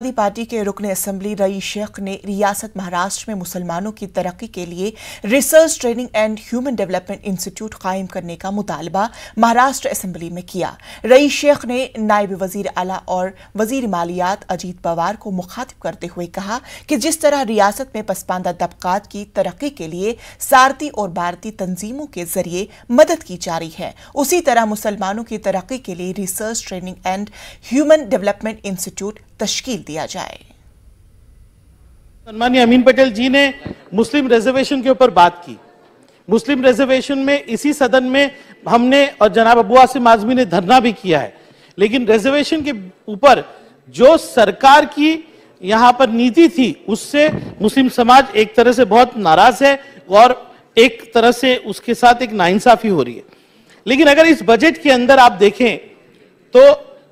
Samajwadi party के रुकन assembly रई शेख ने रियासत महाराष्ट्र में मुसलमानों की तरक्की के लिए research training and human development institute कायम करने का मुतालबा महाराष्ट्र असम्बली में किया। रई शेख ने नायब वज़ीर अला और वज़ीर मालियात अजीत पवार को मुखातिब करते हुए कहा कि जिस तरह रियासत में पसमानदा तबकात की तरक्की के लिए सारती और भारतीय तंजीमों के ज़रिए मदद की जा रही है, उसी तरह मुसलमानों की तरक्की के लिए research training and human development institute तश्कील दिया जाए। सम्मानीय अमीन पटेल जी ने मुस्लिम रिजर्वेशन के ऊपर बात की। मुस्लिम रिजर्वेशन में इसी सदन में हमने और जनाब अबू आसिम आजमी ने धरना भी किया है। लेकिन रिजर्वेशन के ऊपर जो सरकार की यहाँ पर नीति थी, उससे मुस्लिम समाज एक तरह से बहुत नाराज़ है और एक तरह से उसके साथ एक नाइंसाफी हो रही है। लेकिन अगर इस बजट के अंदर आप देखें तो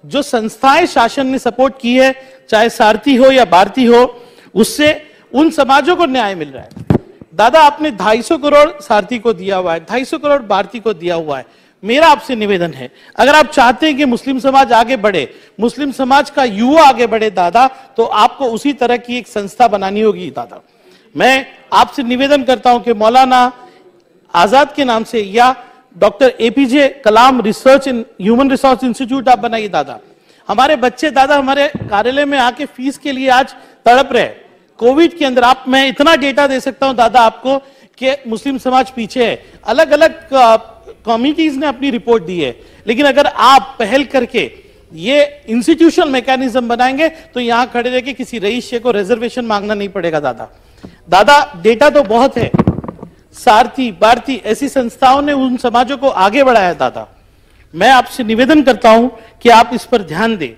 जो संस्थाएँ शासन ने सपोर्ट की है, चाहे सारथी हो या भारती हो, उससे उन समाजों को न्याय मिल रहा है। दादा, आपने 250 करोड़ सारथी को दिया हुआ है 250 करोड़ भारती को दिया हुआ है। मेरा आपसे निवेदन है, अगर आप चाहते हैं कि मुस्लिम समाज आगे बढ़े, मुस्लिम समाज का युवा आगे बढ़े दादा तो आपको उसी तरह की एक संस्था बनानी होगी दादा। मैं आपसे निवेदन करता हूँ कि मौलाना आज़ाद के नाम से या doctor APJ Kalam research in, human resource institute आप बनाइए दादा। हमारे बच्चे, दादा हमारे कार्यालय में आके फ़ीस के लिए आज तड़प रहे कोविड के अंदर आप, मैं इतना डेटा दे सकता हूँ दादा आपको कि मुस्लिम समाज पीछे है। अलग अलग कमिटीज ने अपनी रिपोर्ट दी है। लेकिन अगर आप पहल करके ये इंस्टीट्यूशनल मैकेनिज्म बनाएँगे तो यहाँ खड़े रह के किसी रईस को रिजर्वेशन मांगना नहीं पड़ेगा दादा। दादा, डेटा तो बहुत है सारथी भारती ऐसी संस्थाओं ने उन समाजों को आगे बढ़ाया, दादा। मैं आपसे निवेदन करता हूँ कि आप इस पर ध्यान दें।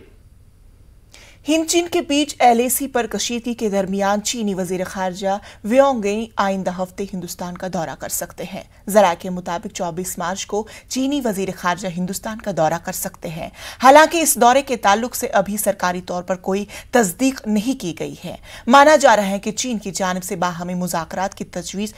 हिंद चीन के बीच एलएसी पर कशीदगी के दरमियान चीनी वज़ीर खारजा व्योंगई आइंदा हफ़्ते हिंदुस्तान का दौरा कर सकते हैं। जरा के मुताबिक 24 मार्च को चीनी वज़ीर खारजा हिंदुस्तान का दौरा कर सकते हैं। हालाँकि इस दौरे के ताल्लुक से अभी सरकारी तौर पर कोई तस्दीक नहीं की गई है। माना जा रहा है कि चीन की जानब से बाहमी मुजाकर की तजवीज